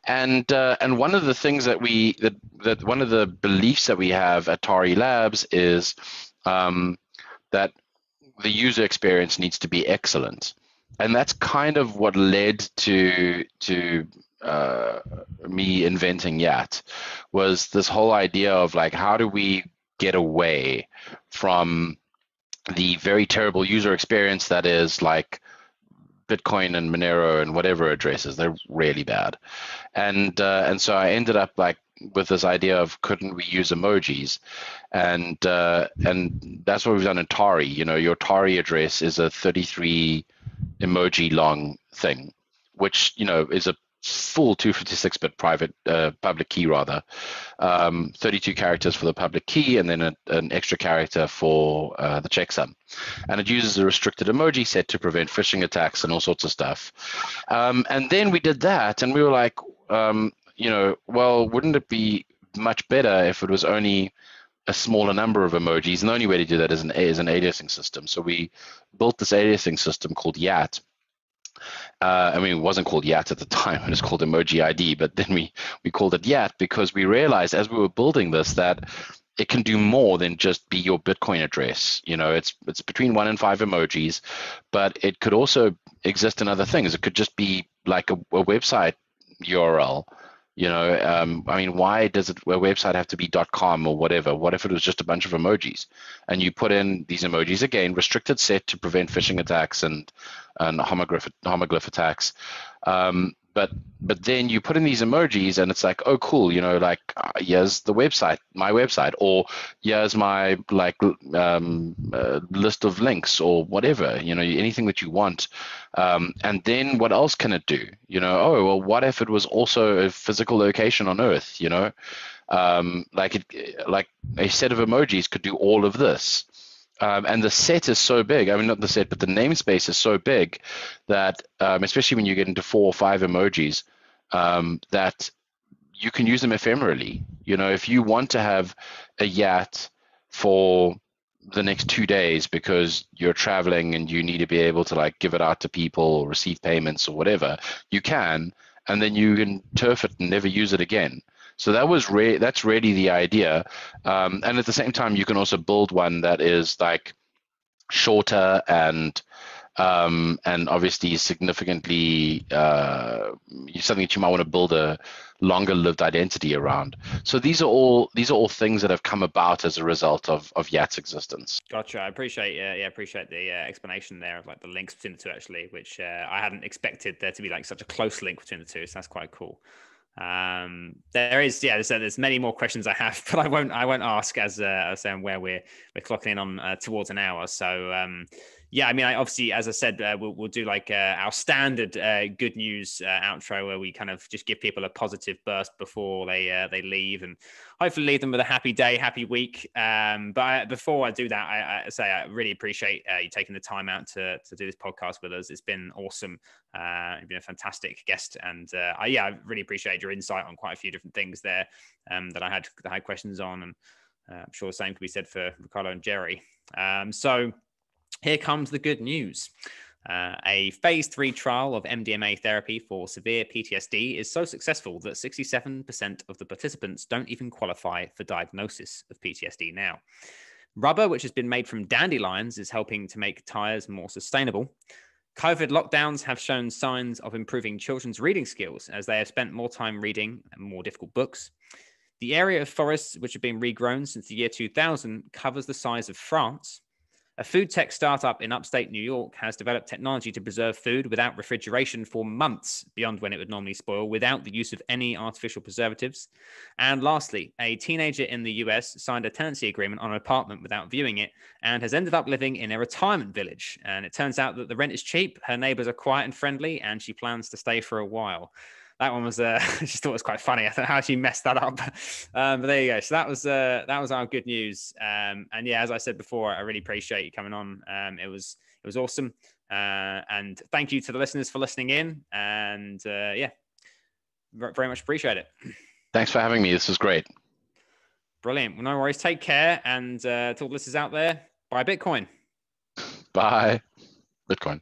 and uh, and one of the things that we that that one of the beliefs that we have at Tari Labs is um, that the user experience needs to be excellent, and that's kind of what led to to uh, me inventing Yat was this whole idea of like how do we get away from the very terrible user experience that is like Bitcoin and Monero and whatever addresses. They're really bad, and uh, and so I ended up like with this idea of couldn't we use emojis, and uh, and that's what we've done in Tari. You know, your Tari address is a 33 emoji long thing, which you know is a full 256-bit private uh, public key rather, um, 32 characters for the public key, and then a, an extra character for uh, the checksum. And it uses a restricted emoji set to prevent phishing attacks and all sorts of stuff. Um, and then we did that, and we were like, um, you know, well, wouldn't it be much better if it was only a smaller number of emojis? And the only way to do that is an, is an aliasing system. So we built this aliasing system called YAT. Uh, I mean, it wasn't called YAT at the time; it was called Emoji ID. But then we we called it YAT because we realized as we were building this that it can do more than just be your Bitcoin address. You know, it's it's between one and five emojis, but it could also exist in other things. It could just be like a, a website URL? You know, um, I mean, why does it, a website have to be .com or whatever? What if it was just a bunch of emojis, and you put in these emojis again, restricted set to prevent phishing attacks and and homoglyph homoglyph attacks. Um, but but then you put in these emojis and it's like oh cool you know like uh, here's the website my website or here's my like um, uh, list of links or whatever you know anything that you want. Um, and then what else can it do? You know oh well what if it was also a physical location on earth you know? Um, like it like a set of emojis could do all of this um, and the set is so big. I mean, not the set, but the namespace is so big that, um, especially when you get into four or five emojis, um, that you can use them ephemerally. You know, if you want to have a yat for the next two days because you're traveling and you need to be able to like give it out to people or receive payments or whatever, you can, and then you can turf it and never use it again. So that was re- that's really the idea. Um, and at the same time, you can also build one that is like shorter and um, and obviously significantly uh, something that you might want to build a longer lived identity around. So these are all these are all things that have come about as a result of of Yat's existence. Gotcha. I appreciate uh, yeah appreciate the uh, explanation there of like the links between the two actually, which uh, I hadn't expected there to be like such a close link between the two. So that's quite cool. Um, there is, yeah, there's, there's many more questions I have, but I won't, I won't ask as, uh, was saying where we're, we're clocking in on uh, towards an hour. So, um, yeah, I mean, I obviously, as I said, uh, we'll, we'll do like uh, our standard uh, good news uh, outro where we kind of just give people a positive burst before they uh, they leave, and hopefully leave them with a happy day, happy week. Um, but I, before I do that, I, I, say I really appreciate uh, you taking the time out to to do this podcast with us. It's been awesome. you've been a fantastic guest, and I, yeah, I really appreciate your insight on quite a few different things there um, that I had that I had questions on, and I'm sure the same could be said for Ricardo and Jerry. Um, so here comes the good news. Uh, a phase three trial of MDMA therapy for severe PTSD is so successful that 67% of the participants don't even qualify for diagnosis of PTSD now. Rubber, which has been made from dandelions, is helping to make tires more sustainable. COVID lockdowns have shown signs of improving children's reading skills as they have spent more time reading more difficult books. The area of forests which have been regrown since the year 2000 covers the size of France a food tech startup in upstate New York has developed technology to preserve food without refrigeration for months beyond when it would normally spoil without the use of any artificial preservatives. And lastly, a teenager in the US signed a tenancy agreement on an apartment without viewing it and has ended up living in a retirement village. And it turns out that the rent is cheap, her neighbors are quiet and friendly, and she plans to stay for a while that one was uh, I just thought it was quite funny. I thought how she messed that up. Um, but there you go. So that was uh, that was our good news. Um, and yeah, as I said before, I really appreciate you coming on. Um, it was it was awesome. Uh, and thank you to the listeners for listening in. And uh, yeah, very much appreciate it. Thanks for having me. This was great. Brilliant. Well, no worries. Take care. And uh, to all the listeners out there, buy Bitcoin. Bye. Bitcoin.